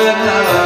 Krishna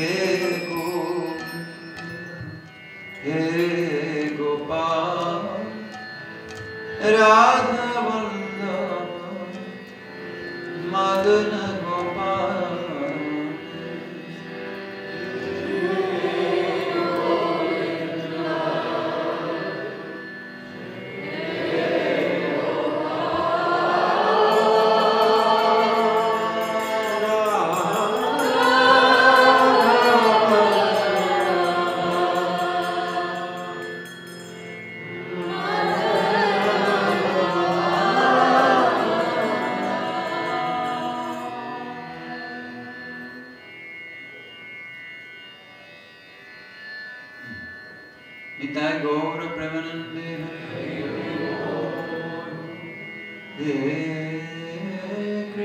Mother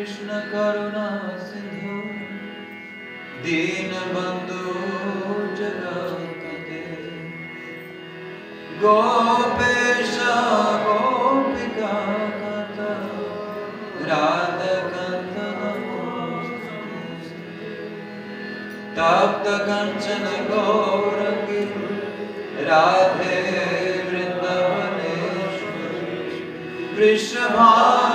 Krishna करुणा सिंधु। दीन बंधु जगते। गोपेश गोपिका राधकंत तप्त कंचन Gaurangi Radhe Vrindavaneshwari. Vrishabha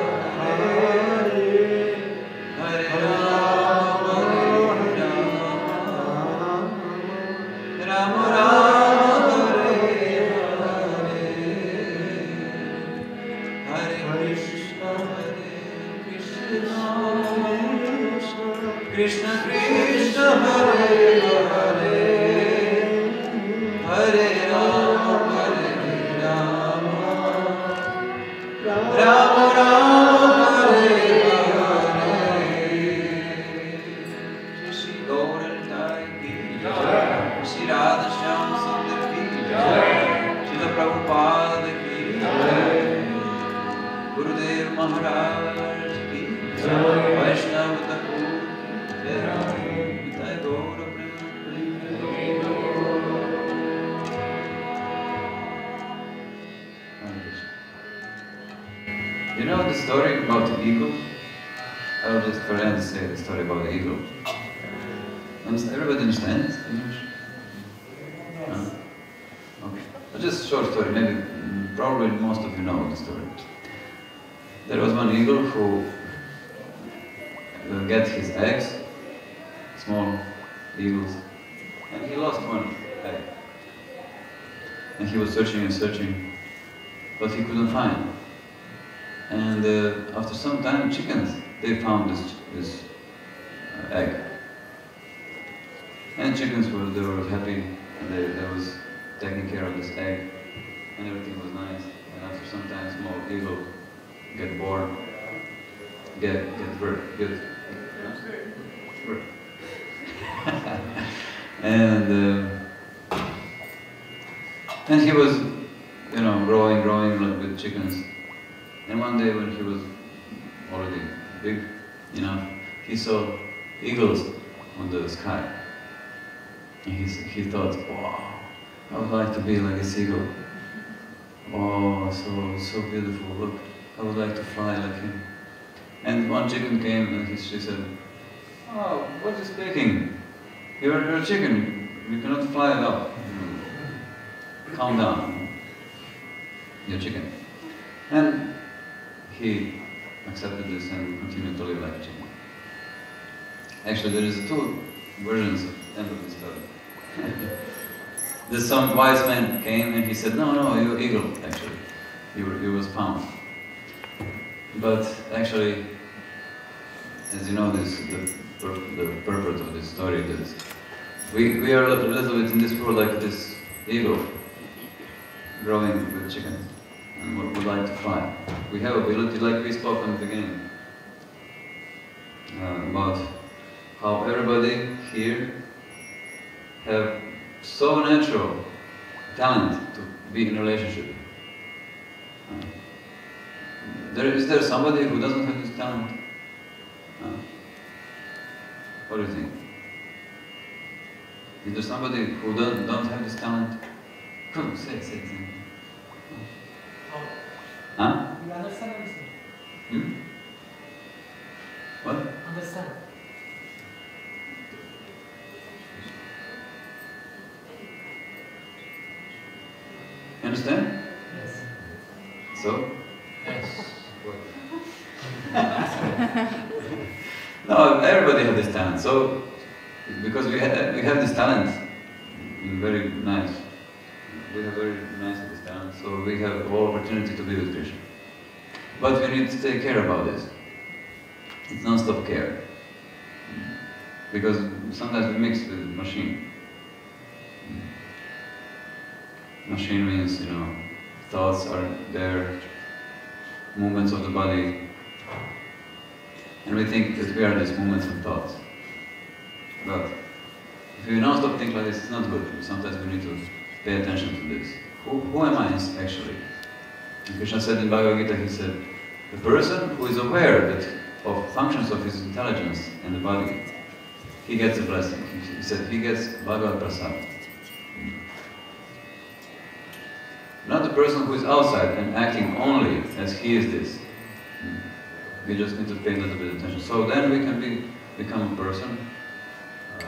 know the story about the eagle? I will just for end say the story about the eagle. Everybody understands English? No? Okay. Just a short story, maybe probably most of you know the story. There was one eagle who uh, get his eggs, small eagles, and he lost one egg. And he was searching and searching, but he couldn't find. And uh, after some time, chickens, they found this, this uh, egg. And chickens were, they were happy, and they, they was taking care of this egg, and everything was nice. And after some time, small eagle get bored, get, get, hurt, get, and, uh, and he was, you know, growing, growing like with chickens. And one day when he was already big enough, he saw eagles on the sky. And he, he thought, wow, I would like to be like a seagull. Oh, so, so beautiful, look, I would like to fly like him. And one chicken came and he, she said, oh, what is speaking? You're, you're a chicken, you cannot fly up. Hmm. Calm down. You're a chicken. And he accepted this and continued to live like a chicken. Actually, there is two versions of the end of the story. There's some wise man came and he said, no, no, you're eagle, actually. You, were, you was pound. But actually, as you know, this, the, the purport of this story is we, we are a little bit in this world like this eagle growing with chickens and would, would like to fly. We have ability, like we spoke in the beginning, uh, about how everybody here have so natural talent to be in a relationship. Uh, there is there somebody who doesn't have this talent? Uh, what do you think? Is there somebody who don't, don't have this talent? Understand? Hmm? What? Understand. You understand? Yes. So? Yes. No, everybody has this talent. So, because we have, we have this talent, very nice, we have very nice this talent, so we have all opportunity to be with Krishna. But we need to take care about this. It's non-stop care. Because sometimes we mix with machine. Machine means, you know, thoughts are there, movements of the body, and we think that we are these movements and thoughts. But if we non-stop think like this, it's not good. Sometimes we need to pay attention to this. Who, who am I actually? And Krishna said in Bhagavad Gita, he said, the person who is aware that of functions of his intelligence and the body, he gets a blessing. He said he gets Bhagavad Prasad. Not the person who is outside and acting only as he is this. We just need to pay a little bit of attention. So then we can be, become a person uh,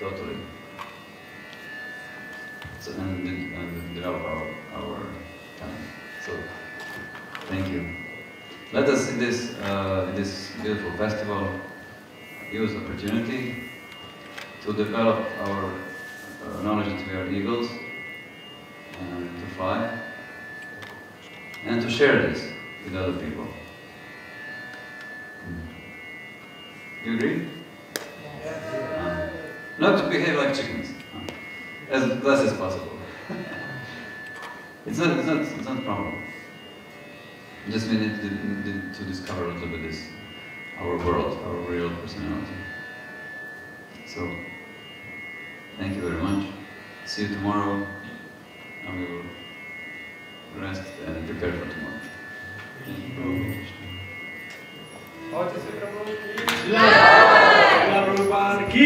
totally. So, and, and develop our, our talent. So, thank you. Let us in this, uh, in this beautiful festival use opportunity to develop our uh, knowledge that we are eagles and to fly and to share this with other people. You agree? Uh, not to behave like chickens, as less as possible. it's, not, it's, not, it's not a problem. Just we need to, to discover a little bit this, our world, our real personality. So, thank you very much. See you tomorrow, and we will rest and prepare for tomorrow. Prabhupada ki